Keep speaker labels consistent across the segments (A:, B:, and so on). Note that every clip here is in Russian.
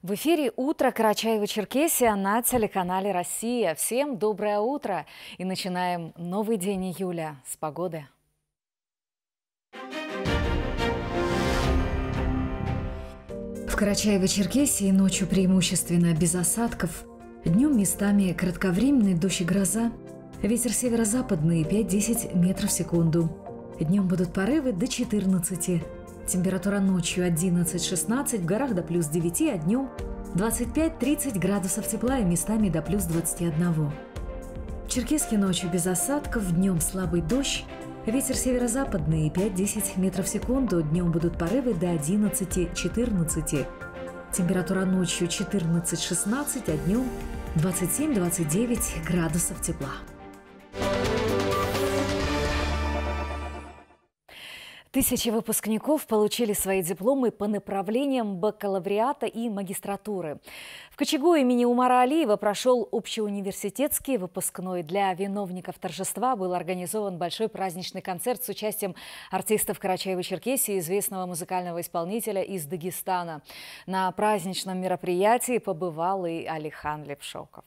A: В эфире «Утро Карачаева-Черкесия» на телеканале «Россия». Всем доброе утро! И начинаем новый день июля с погоды. В Карачаево-Черкесии ночью преимущественно без осадков. Днем местами кратковременный дождь и гроза. Ветер северо-западный 5-10 метров в секунду. Днем будут порывы до 14 Температура ночью 11-16, в горах до плюс 9, а днем 25-30 градусов тепла и местами до плюс 21. В Черкеске ночью без осадков, днем слабый дождь, ветер северо-западный 5-10 метров в секунду, днем будут порывы до 11-14. Температура ночью 14-16, а днем 27-29 градусов тепла. Тысячи выпускников получили свои дипломы по направлениям бакалавриата и магистратуры. В Кочегу имени Умара Алиева прошел общеуниверситетский выпускной. Для виновников торжества был организован большой праздничный концерт с участием артистов Карачаева-Черкесии, известного музыкального исполнителя из Дагестана. На праздничном мероприятии побывал и Алихан Лепшоков.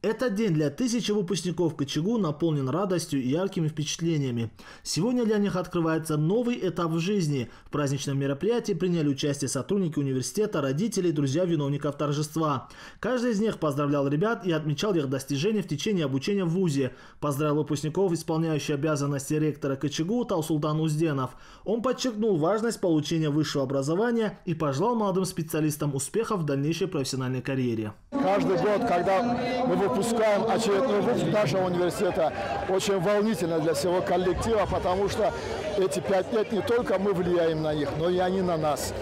B: Этот день для тысячи выпускников КЧГУ наполнен радостью и яркими впечатлениями. Сегодня для них открывается новый этап в жизни. В праздничном мероприятии приняли участие сотрудники университета, родители друзья виновников торжества. Каждый из них поздравлял ребят и отмечал их достижения в течение обучения в ВУЗе. Поздравил выпускников, исполняющий обязанности ректора КЧГУ Таусултан Узденов. Он подчеркнул важность получения высшего образования и пожелал молодым специалистам успехов в дальнейшей профессиональной карьере.
C: Каждый год, когда мы выпускаем очередной выпуск нашего университета. Очень волнительно для всего коллектива, потому что эти пять лет не только мы влияем на них, но и они на нас.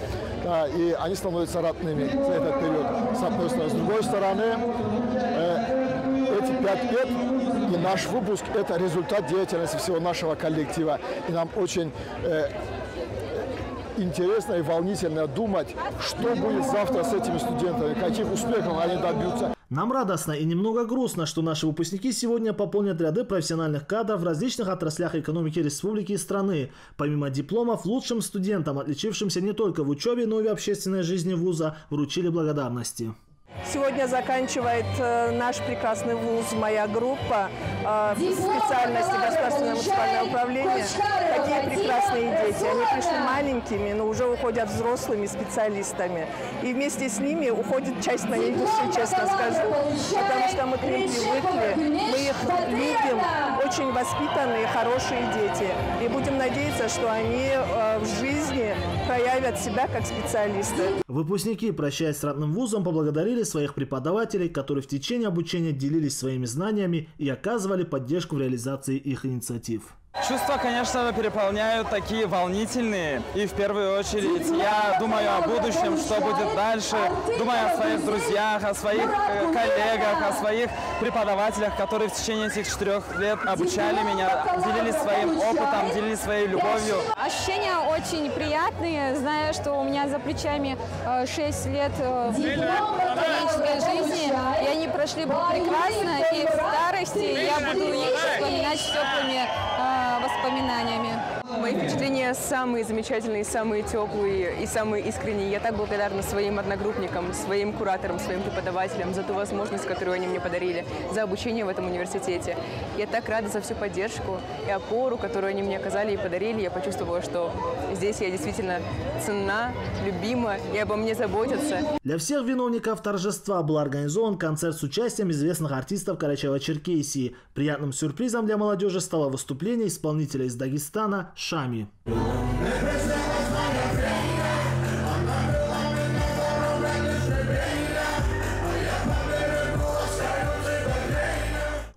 C: Да, и они становятся родными за этот период. С одной стороны. С другой стороны, э, эти пять лет и наш выпуск – это результат деятельности всего нашего коллектива. И нам очень э, интересно и волнительно думать, что будет завтра с этими студентами, каких успехов они добьются.
B: Нам радостно и немного грустно, что наши выпускники сегодня пополнят ряды профессиональных кадров в различных отраслях экономики республики и страны. Помимо дипломов, лучшим студентам, отличившимся не только в учебе, но и в общественной жизни вуза, вручили благодарности.
D: Сегодня заканчивает э, наш прекрасный вуз «Моя группа» э, специальности государственное муниципальное управление. Какие прекрасные дети. Они пришли маленькими, но уже уходят взрослыми специалистами. И вместе с ними уходит часть моей души, честно скажу. Потому что мы к ним привыкли, мы их любим. Очень воспитанные, хорошие дети. И будем надеяться, что они э, в жизни проявят себя как специалисты.
B: Выпускники, прощаясь с родным вузом, поблагодарили своих преподавателей, которые в течение обучения делились своими знаниями и оказывали поддержку в реализации их инициатив.
E: Чувства, конечно, переполняют такие волнительные. И в первую очередь я думаю о будущем, что будет дальше. Думаю о своих друзьях, о своих э, коллегах, о своих преподавателях, которые в течение этих четырех лет обучали меня, делились своим опытом, делились своей любовью.
F: Ощущения очень приятные, зная, что у меня за плечами 6 э, лет э, студенческой жизни, и они прошли прекрасно, и в старости я буду их вспоминать теплыми воспоминаниями.
G: Мои впечатления самые замечательные, самые теплые и самые искренние. Я так благодарна своим одногруппникам, своим кураторам, своим преподавателям за ту возможность, которую они мне подарили, за обучение в этом университете. Я так рада за всю поддержку и опору, которую они мне оказали и подарили. Я почувствовала, что здесь я действительно ценна, любима и обо мне заботятся.
B: Для всех виновников торжества был организован концерт с участием известных артистов Карачаева-Черкесии. Приятным сюрпризом для молодежи стало выступление исполнителя из Дагестана Шами.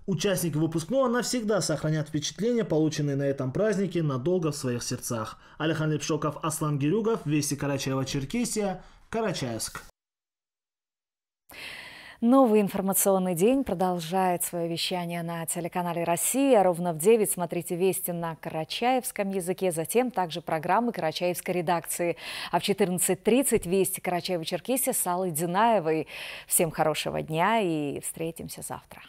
B: Участники выпускного навсегда сохранят впечатления, полученные на этом празднике, надолго в своих сердцах. Алихан Лепшоков, Аслан Гирюгов, Вести Карачаева-Черкесия, Карачаевск.
A: Новый информационный день продолжает свое вещание на телеканале «Россия». Ровно в 9 смотрите «Вести» на карачаевском языке, затем также программы карачаевской редакции. А в 14.30 «Вести» Карачаева-Черкесия с Аллой Динаевой. Всем хорошего дня и встретимся завтра.